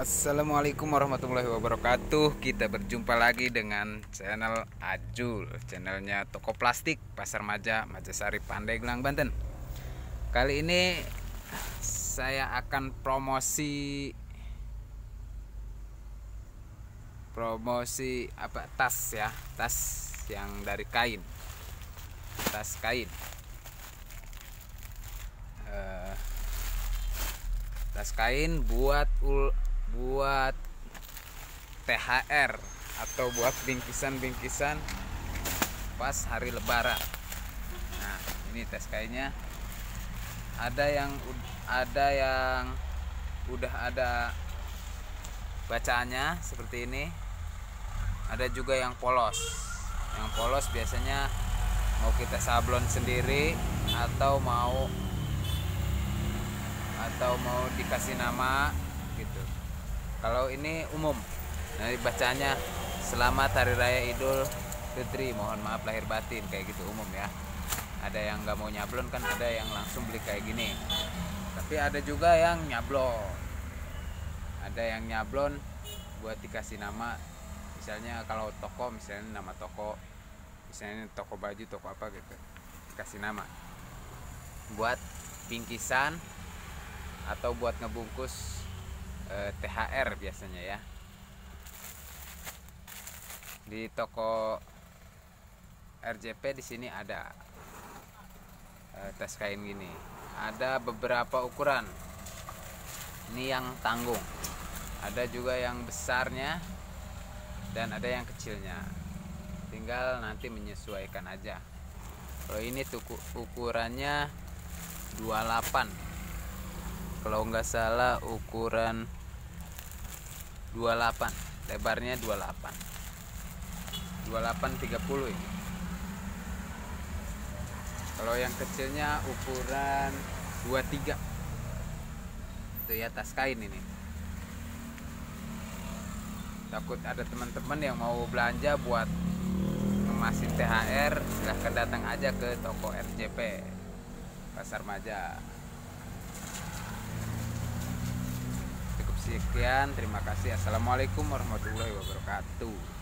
Assalamualaikum warahmatullahi wabarakatuh. Kita berjumpa lagi dengan channel Ajul. Channelnya Toko Plastik Pasar Maja Majasari Pandeglang Banten. Kali ini saya akan promosi Promosi apa tas ya. Tas yang dari kain. Tas kain. Eh, tas kain buat ul buat THR atau buat bingkisan-bingkisan pas hari lebaran. Nah ini tas kainnya ada yang ada yang udah ada bacaannya seperti ini. Ada juga yang polos. Yang polos biasanya mau kita sablon sendiri atau mau atau mau dikasih nama gitu kalau ini umum. Nah bacanya selamat hari raya idul fitri. Mohon maaf lahir batin kayak gitu umum ya. Ada yang nggak mau nyablon kan ada yang langsung beli kayak gini. Tapi ada juga yang nyablon. Ada yang nyablon buat dikasih nama misalnya kalau toko misalnya nama toko misalnya toko baju toko apa gitu dikasih nama. Buat bingkisan atau buat ngebungkus eh, THR biasanya ya. Di toko RJP di sini ada eh, tas kain gini. Ada beberapa ukuran. Ini yang tanggung. Ada juga yang besarnya dan ada yang kecilnya. Tinggal nanti menyesuaikan aja. Kalau ini tuku, ukurannya 28 kalau nggak salah ukuran 28 lebarnya 28 28 30 ini. Kalau yang kecilnya ukuran 23 itu ya tas kain ini. Takut ada teman-teman yang mau belanja buat ngemasin THR silahkan datang aja ke toko RJP Pasar Maja sekian terima kasih. Assalamualaikum warahmatullahi wabarakatuh